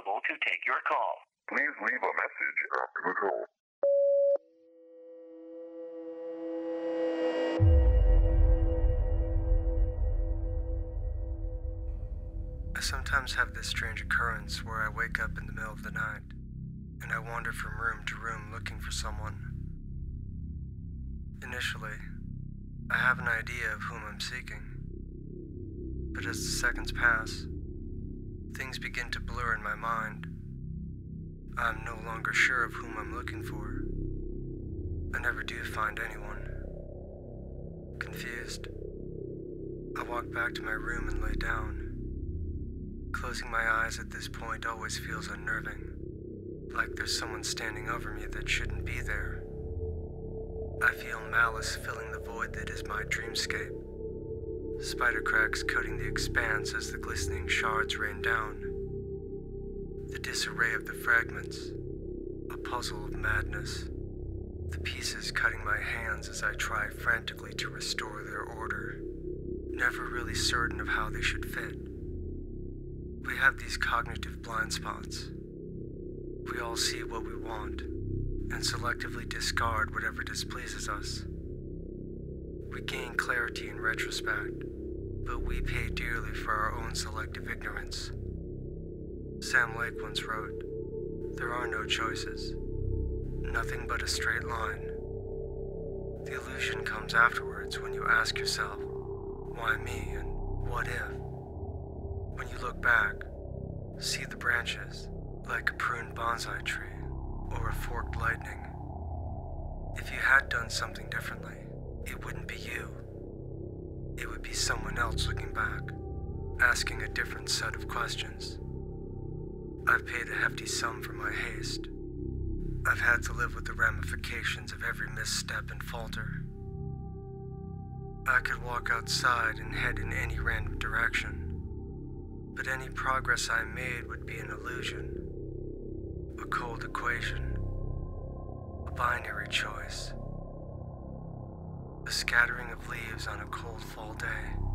available to take your call. Please leave a message after the tone. I sometimes have this strange occurrence where I wake up in the middle of the night and I wander from room to room looking for someone. Initially, I have an idea of whom I'm seeking, but as the seconds pass, things begin to blur in my mind. I'm no longer sure of whom I'm looking for. I never do find anyone. Confused, I walk back to my room and lay down. Closing my eyes at this point always feels unnerving, like there's someone standing over me that shouldn't be there. I feel malice filling the void that is my dreamscape. Spider cracks coating the expanse as the glistening shards rain down. The disarray of the fragments, a puzzle of madness. The pieces cutting my hands as I try frantically to restore their order, never really certain of how they should fit. We have these cognitive blind spots. We all see what we want and selectively discard whatever displeases us. We gain clarity in retrospect, we pay dearly for our own selective ignorance. Sam Lake once wrote, There are no choices, nothing but a straight line. The illusion comes afterwards when you ask yourself, Why me and what if? When you look back, see the branches like a pruned bonsai tree or a forked lightning. If you had done something differently, it wouldn't be you. Someone else looking back, asking a different set of questions. I've paid a hefty sum for my haste. I've had to live with the ramifications of every misstep and falter. I could walk outside and head in any random direction, but any progress I made would be an illusion, a cold equation, a binary choice, a scattering of leaves on a cold fall day.